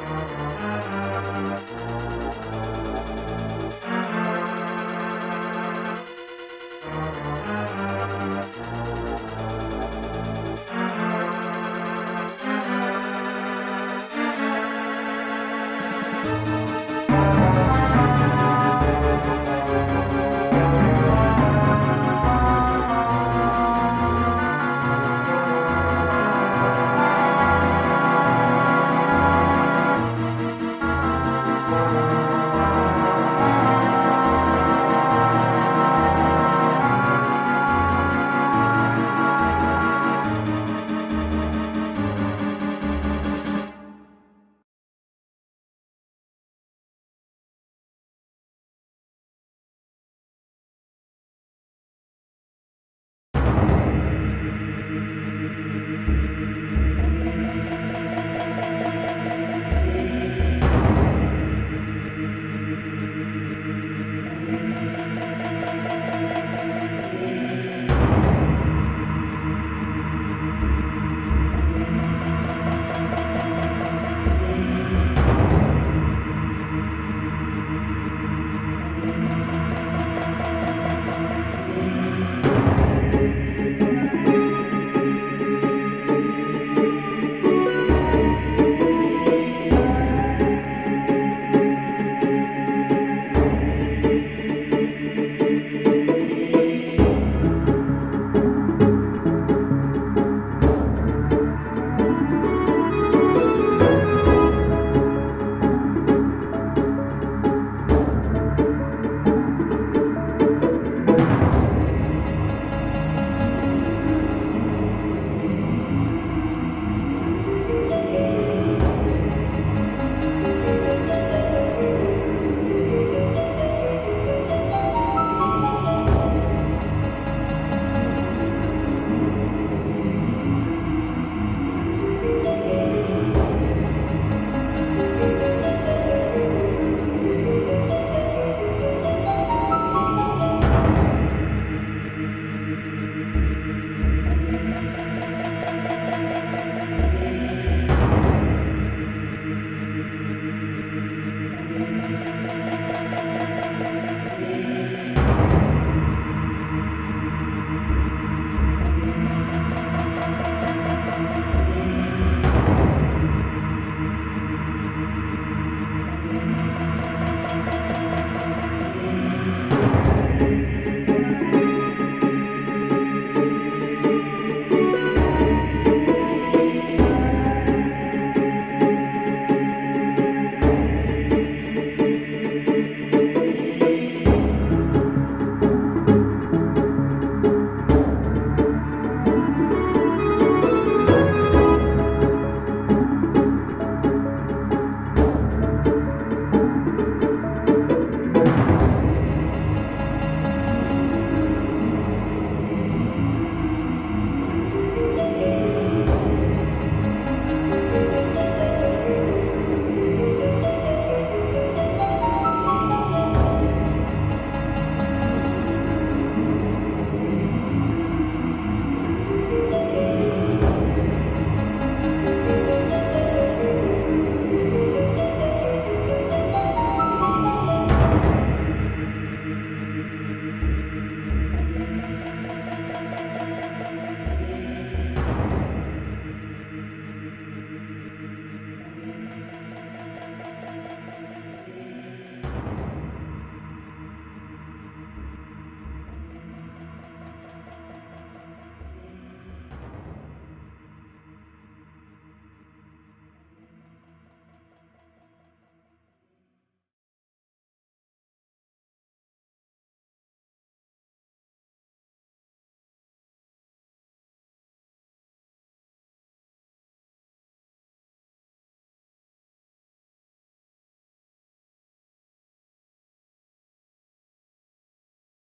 Thank you.